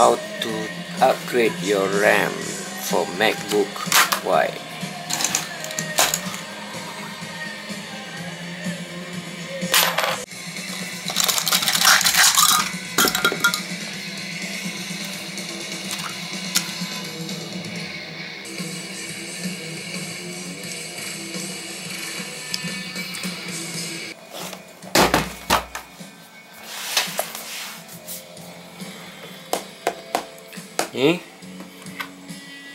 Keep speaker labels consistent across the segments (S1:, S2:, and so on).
S1: how to upgrade your RAM for MacBook Why? Ni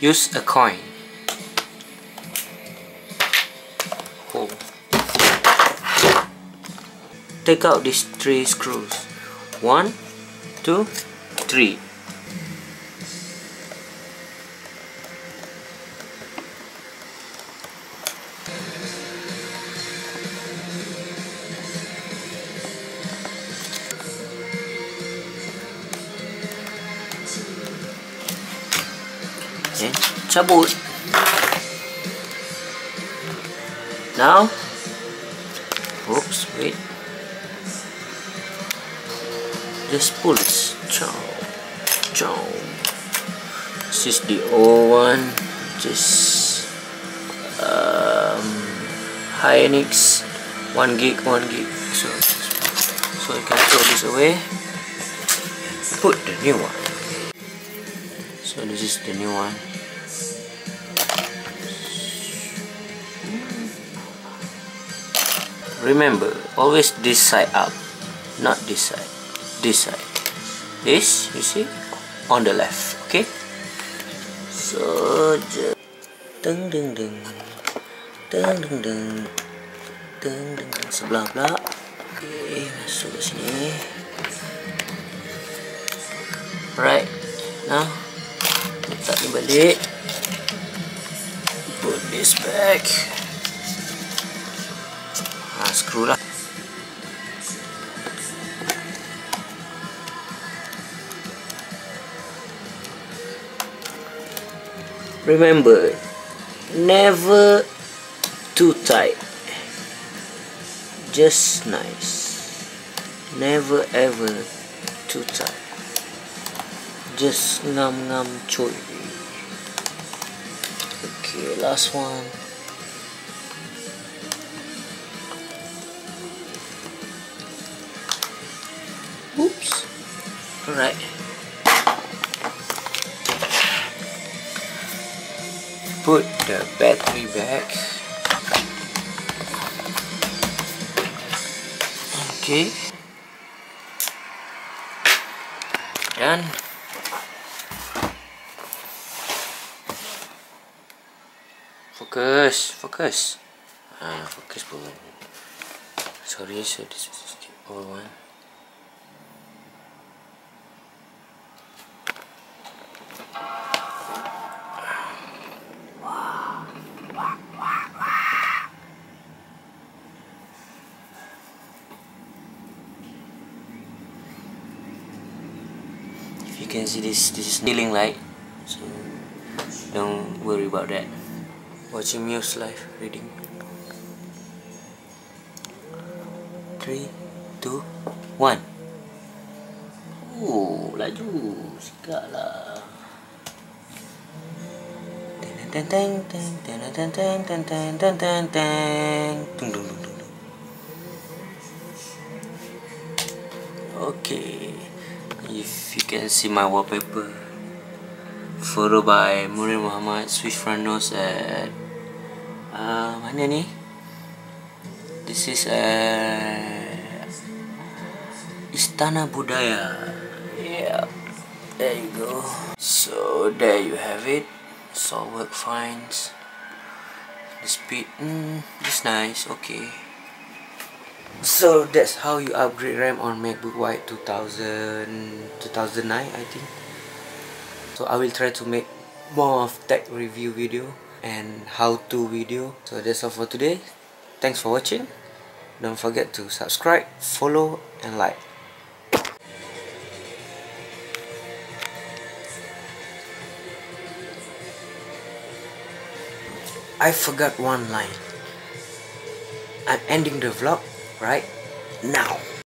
S1: use a coin. Hold take out these three screws. One two three Cabut. Now, oops, wait. Just pull this. Chow, chow. This is the old one. Just um, Hynix, one gig, one gig. So, so I can throw this away. Put the new one so this is the new one Remember, always this side up, not this side. This side. This, you see, on the left. Okay. So just. Deng deng deng. Deng deng deng. Deng deng deng. Sebelah pula. Okay, masuk ke sini. Right. Nah, letak ni balik. This back. Ha, screw lah remember never too tight. Just nice. Never ever too tight. Just ngam ngam choy last one. Oops. All right put the battery back. Okay. Done focus focus ah focus pun sorry so this is the old one if you can see this this is kneeling light so don't worry about that watching Muse live reading. Three, two, one. Oh, laju sikit lah. Teng teng teng teng teng teng teng teng teng teng teng tung tung tung tung. Okay, if you can see my wallpaper, photo by Murin Muhammad, Swiss Franos at uh, mana ni? This is uh, Istana Budaya. Yeah, there you go. So there you have it. SolidWorks finds the speed. Mm, it's nice. Okay. So that's how you upgrade RAM on MacBook White 2000 2009 I think. So I will try to make more of tech review video and how to video. So that's all for today. Thanks for watching. Don't forget to subscribe, follow and like. I forgot one line. I'm ending the vlog right now.